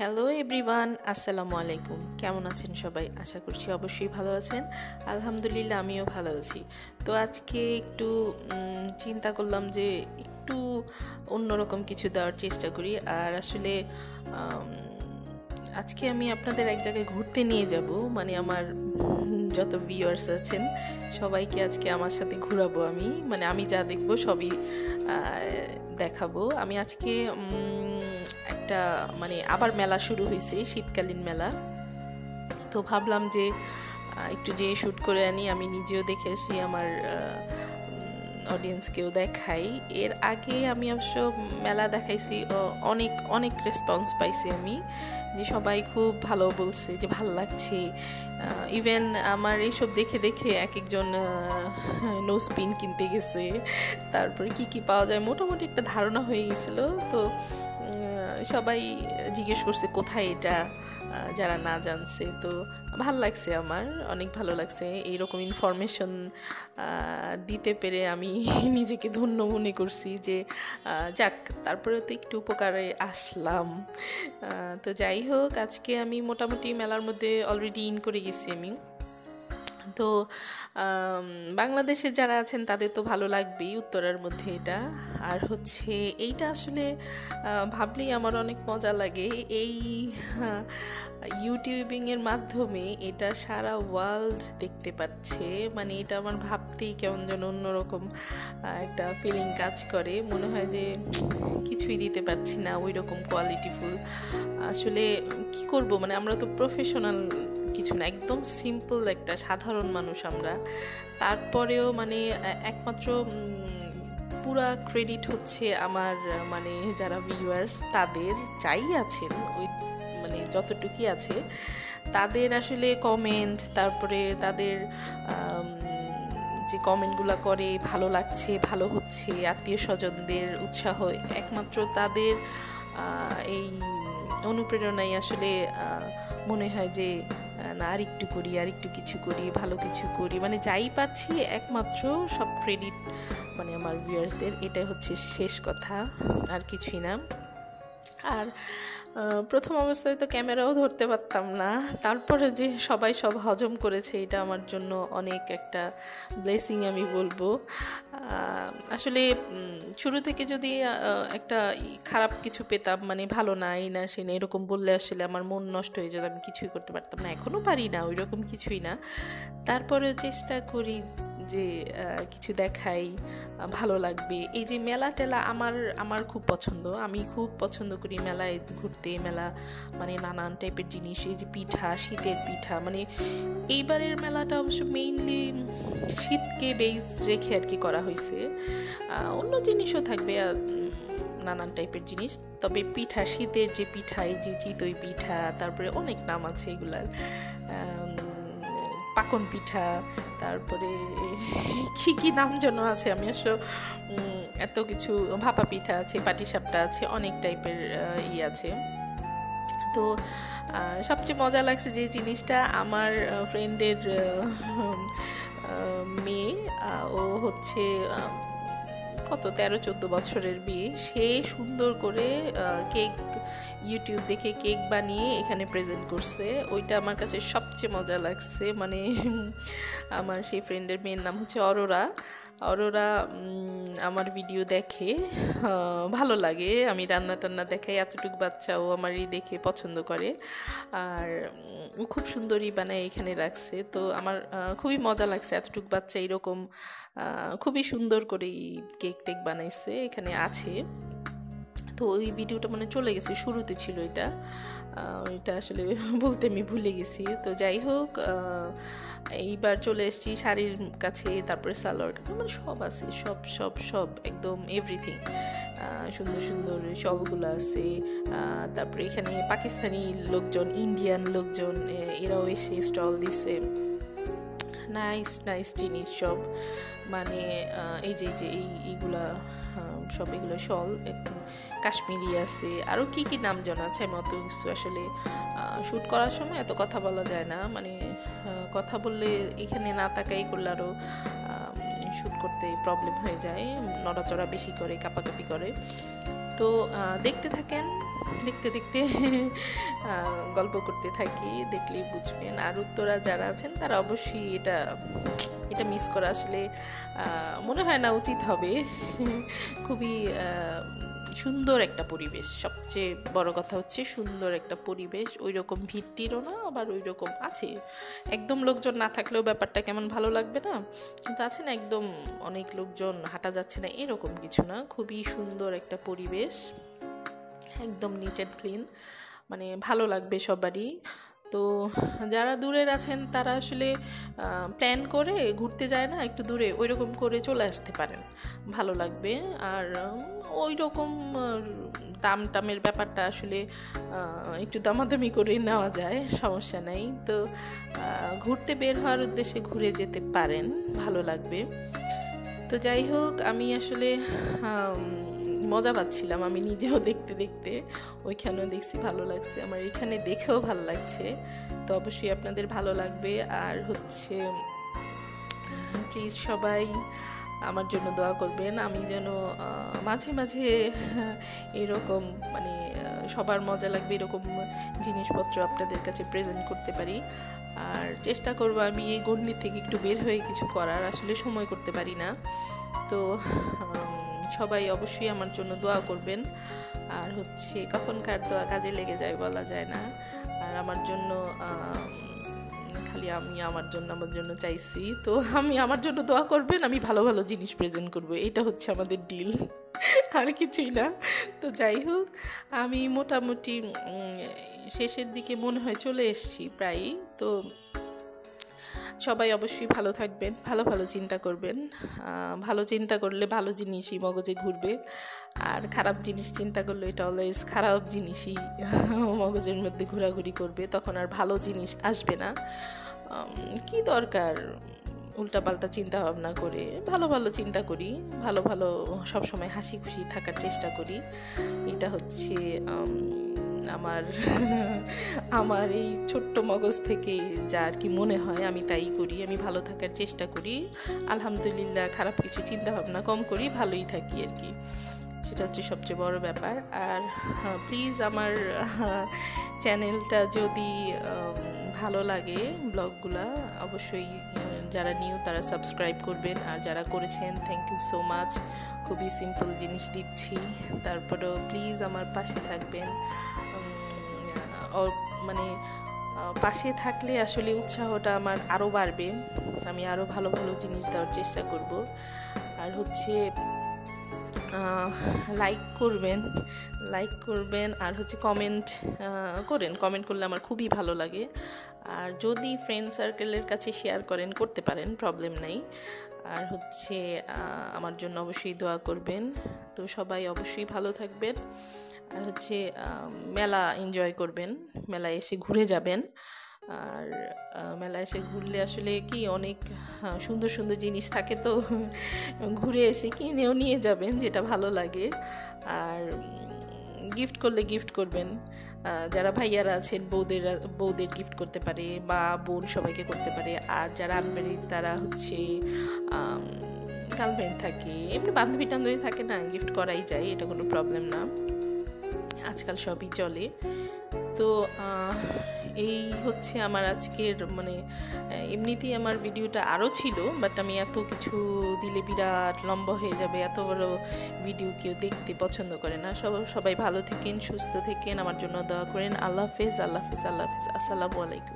Hello everyone আসসালামু আলাইকুম কেমন আছেন সবাই? আশা করছি অবশ্যই ভালো আছেন। আলহামদুলিল্লাহ, আমিও ভালো আছি। তো আজকে একটু চিন্তা করলাম যে একটু অন্যরকম কিছু দেওয়ার চেষ্টা করি। আর আসলে আজকে আমি আপনাদের এক জায়গায় ঘুরতে নিয়ে যাব। মানে আমার যত ভিউয়ার্স আছেন, সবাইকে আজকে আমার সাথে ঘোরাবো আমি। মানে আমি যা দেখব সবই দেখাবো। আমি আজকে একটা মানে আবার মেলা শুরু হয়েছে শীতকালীন মেলা। তো ভাবলাম যে একটু যেয়ে শ্যুট করে আনি, আমি নিজেও দেখে আসি আমার অডিয়েন্সকেও দেখাই। এর আগে আমি অবশ্য মেলা দেখাইছি অনেক অনেক রেসপন্স পাইছি আমি, যে সবাই খুব ভালো বলছে, যে ভালো লাগছে। ইভেন আমার এইসব দেখে দেখে এক একজন নো স্পিন কিনতে গেছে। তারপরে কি কি পাওয়া যায়? মোটামুটি একটা ধারণা হয়ে গেছিল। তো সবাই জিজ্ঞেস করছে, কোথায় এটা? যারা না জানছে, তো ভালো লাগছে আমার, অনেক ভালো লাগছে। এইরকম ইনফরমেশন দিতে পেরে আমি নিজেকে ধন্য মনে করছি যে যাক তারপরে তো একটু উপকারে আসলাম। তো যাই হোক, আজকে আমি মোটামুটি মেলার মধ্যে অলরেডি ইন করে গেছি আমি। তো বাংলাদেশে যারা আছেন তাদের তো ভালো লাগবেই উত্তরার মধ্যে এটা। আর হচ্ছে এইটা আসলে ভাবলেই আমার অনেক মজা লাগে। এই ইউটিউবিংয়ের মাধ্যমে এটা সারা ওয়ার্ল্ড দেখতে পাচ্ছে। মানে এটা আমার ভাবতেই কেমন যেন অন্যরকম একটা ফিলিং কাজ করে। মনে হয় যে কিছুই দিতে পারছি না ওই রকম কোয়ালিটিফুল আসলে কি করব? মানে আমরা তো প্রফেশনাল কিছু না, একদম সিম্পল একটা সাধারণ মানুষ আমরা। তারপরেও মানে একমাত্র পুরা ক্রেডিট হচ্ছে আমার মানে যারা ভিউয়ার্স তাদের যাই আছেন, ওই মানে যতটুকুই আছে। তাদের আসলে কমেন্ট তারপরে তাদের যে কমেন্টগুলো করে, ভালো লাগছে, ভালো হচ্ছে, আত্মীয় স্বজনদের উৎসাহ, একমাত্র তাদের এই অনুপ্রেরণাই আসলে মনে হয় যে না আর একটু করি, আর একটু কিছু করি, ভালো কিছু করি। মানে যাই পাচ্ছি একমাত্র সব ক্রেডিট মানে আমার ভিউয়ার্সদের এটাই হচ্ছে শেষ কথা, আর কিছুই না। আর প্রথম অবস্থায় তো ক্যামেরাও ধরতে পারতাম না। তারপরে যে সবাই সব হজম করেছে, এটা আমার জন্য অনেক একটা ব্লেসিং আমি বলব। আসলে শুরু থেকে যদি একটা খারাপ কিছু পেতাম মানে ভালো না, এই না, সে না, এরকম বললে আসলে আমার মন নষ্ট হয়ে যেত, আমি কিছুই করতে পারতাম না এখনও পারি না ওই রকম কিছুই না। তারপরেও চেষ্টা করি যে কিছু দেখাই ভালো লাগবে। এই যে মেলা টেলা আমার আমার খুব পছন্দ। আমি খুব পছন্দ করি মেলায় ঘুরতে, মেলা মানে নানান টাইপের জিনিস। এই যে পিঠা, শীতের পিঠা মানে এইবারের মেলাটা অবশ্য মেইনলি শীতকে বেস রেখে আর কি করা হয়েছে অন্য জিনিসও থাকবে নানান টাইপের জিনিস। তবে পিঠা, শীতের যে পিঠা, এই যে চিতই পিঠা, তারপরে অনেক নাম আছে এগুলার। পাকন পিঠা, তারপরে কি কি নাম যেন আছে, আমি আসলে এত কিছু, ভাপা পিঠা আছে, পাটিসাপটা আছে, অনেক টাইপের ই আছে। তো সবচেয়ে মজা লাগছে যে জিনিসটা আমার ফ্রেন্ডের মেয়ে ও হচ্ছে কত? তেরো, চোদ্দ বছরের বিয়ে। সে সুন্দর করে কেক ইউটিউব দেখে কেক বানিয়ে এখানে প্রেজেন্ট করছে। ওইটা আমার কাছে সবচেয়ে মজা লাগছে। মানে আমার সেই ফ্রেন্ডের মেয়ের নাম হচ্ছে অরোরা। অরোরা ওরা আমার ভিডিও দেখে ভালো লাগে। আমি রান্না টান্না দেখাই, এতটুকু বাচ্চাও আমারই দেখে পছন্দ করে। আর খুব সুন্দরই বানায় এখানে রাখছে। তো আমার খুবই মজা লাগছে এতটুকু বাচ্চা এরকম খুবই সুন্দর করেই কেক টেক বানাইছে। এখানে আছে। তো ওই ভিডিওটা মানে চলে গেছে, শুরুতে ছিল এটা। এটা আসলে বলতে আমি ভুলে গেছি। তো যাই হোক এইবার চলে এসেছি শাড়ির কাছে, তারপরে সালোয়ার মানে সব আছে, সব সব সব, একদম এভরিথিং সুন্দর সুন্দর শলগুলো আছে। তারপরে এখানে পাকিস্তানি লোকজন ইন্ডিয়ান লোকজন এরাও এসে স্টল দিছে। নাইস নাইস জিনিস সব। মানে এই যে এই যে, এই, এইগুলা সব এগুলো শল একদম কাশ্মীরি আছে। আরও কি কি নাম জানা আছে? আমি অত কিছু আসলে শ্যুট করার সময় এত কথা বলা যায় না। মানে কথা বললে এখানে না তাকাই করলে আরও শ্যুট করতে প্রবলেম হয়ে যায়। নড়াচড়া বেশি করে, কাপাকাপি করে। তো দেখতে থাকেন। দেখতে দেখতে গল্প করতে থাকি, দেখলেই বুঝবেন। আর উত্তরা যারা আছেন, তারা অবশ্যই এটা এটা মিস করা আসলে মনে হয় না উচিত হবে। খুবই সুন্দর একটা পরিবেশ। সবচেয়ে বড় কথা হচ্ছে সুন্দর একটা পরিবেশ। ওই রকম ভিড়টিরও না, আবার ওই রকম আছে। একদম লোকজন না থাকলেও ব্যাপারটা কেমন ভালো লাগবে না? কিন্তু আছে না একদম অনেক লোকজন, হাঁটা যাচ্ছে না, এরকম কিছু না। খুবই সুন্দর একটা পরিবেশ। একদম নিট অ্যান্ড ক্লিন মানে ভালো লাগবে সবারই। তো যারা দূরের আছেন, তারা আসলে প্ল্যান করে ঘুরতে যায় না, একটু দূরে। ওই রকম করে চলে আসতে পারেন। ভালো লাগবে। আর ওই রকম দাম টামের ব্যাপারটা আসলে একটু দামাদামি করে নেওয়া যায়, সমস্যা নেই। তো ঘুরতে বের হওয়ার উদ্দেশ্যে ঘুরে যেতে পারেন। ভালো লাগবে। তো যাই হোক, আমি আসলে মজা পাচ্ছিলাম আমি নিজেও দেখতে দেখতে। ওইখানেও দেখছি ভালো লাগছে, আমার এখানে দেখেও ভালো লাগছে। তো অবশ্যই আপনাদের ভালো লাগবে। আর হচ্ছে প্লিজ সবাই আমার জন্য দোয়া করবেন। আমি যেন মাঝে মাঝে এরকম মানে সবার মজা লাগবে, এরকম জিনিসপত্র আপনাদের কাছে প্রেজেন্ট করতে পারি। আর চেষ্টা করব আমি এই গণ্ডি থেকে একটু বের হয়ে কিছু করার। আসলে সময় করতে পারি না। তো সবাই অবশ্যই আমার জন্য দোয়া করবেন। আর হচ্ছে কখন কার দোয়া কাজে লেগে যায় বলা যায় না। আর আমার জন্য খালি আমি আমার জন্য আমার জন্য চাইছি। তো আমি আমার জন্য দোয়া করবেন, আমি ভালো ভালো জিনিস প্রেজেন্ট করব। এটা হচ্ছে আমাদের ডিল আর কিছুই না। তো যাই হোক, আমি মোটামুটি শেষের দিকে মনে হয় চলে এসছি প্রায়ই। তো সবাই অবশ্যই ভালো থাকবেন, ভালো ভালো চিন্তা করবেন। ভালো চিন্তা করলে ভালো জিনিসই মগজে ঘুরবে। আর খারাপ জিনিস চিন্তা করলে এটা অলওয়েজ খারাপ জিনিসই মগজের মধ্যে ঘোরাঘুরি করবে, তখন আর ভালো জিনিস আসবে না। কি দরকার? উল্টাপাল্টা চিন্তা ভাবনা করে ভালো ভালো চিন্তা করি, ভালো ভালো সবসময় হাসি খুশি থাকার চেষ্টা করি। এটা হচ্ছে আমার আমার এই ছোট্ট মগজ থেকে যা আর কি মনে হয়, আমি তাই করি, আমি ভালো থাকার চেষ্টা করি। আলহামদুলিল্লাহ খারাপ কিছু চিন্তা ভাবনা কম করি, ভালোই থাকি আর কি। সেটা হচ্ছে সবচেয়ে বড় ব্যাপার। আর প্লিজ আমার চ্যানেলটা যদি ভালো লাগে ব্লগগুলা অবশ্যই যারা নিউ তারা সাবস্ক্রাইব করবেন। আর যারা করেছেন থ্যাংক ইউ সো মাচ খুবই সিম্পল জিনিস দিচ্ছি। তারপরেও প্লিজ আমার পাশে থাকবেন। মানে পাশে থাকলে আসলে উৎসাহটা আমার আরও বাড়বে। আমি আরও ভালো ভালো জিনিস দেওয়ার চেষ্টা করব। আর হচ্ছে লাইক করবেন। লাইক করবেন। আর হচ্ছে কমেন্ট করেন। কমেন্ট করলে আমার খুবই ভালো লাগে। আর যদি ফ্রেন্ড সার্কেলের কাছে শেয়ার করেন, করতে পারেন প্রবলেম নেই। আর হচ্ছে আমার জন্য অবশ্যই দোয়া করবেন। তো সবাই অবশ্যই ভালো থাকবেন। আর হচ্ছে মেলা এনজয় করবেন। মেলায় এসে ঘুরে যাবেন। আর মেলা এসে ঘুরলে আসলে কি অনেক সুন্দর সুন্দর জিনিস থাকে তো। ঘুরে এসে কিনেও নিয়ে যাবেন, যেটা ভালো লাগে। আর গিফট করলে গিফট করবেন। যারা ভাইয়ারা আছেন বৌদের বৌদের গিফট করতে পারে বা বোন সবাইকে করতে পারে। আর যারা আনম্যারিড তারা হচ্ছে গার্লফ্রেন্ড থাকে। এমনি বান্ধবী টান্ধবী থাকে না গিফট করাই যায়, এটা কোনো প্রবলেম না। আজকাল সবই চলে। তো এই হচ্ছে আমার আজকের মানে এমনিতেই আমার ভিডিওটা আরও ছিল বাট আমি এত কিছু দিলে বিরাট লম্বা হয়ে যাবে, এত বড় ভিডিও কেউ দেখতে পছন্দ করে না। সব, সবাই ভালো থেকেন, সুস্থ থেকেন, আমার জন্য দোয়া করেন। আল্লাহ হাফেজ আল্লাহ হাফেজ আল্লাহ হাফেজ। আসসালামু আলাইকুম।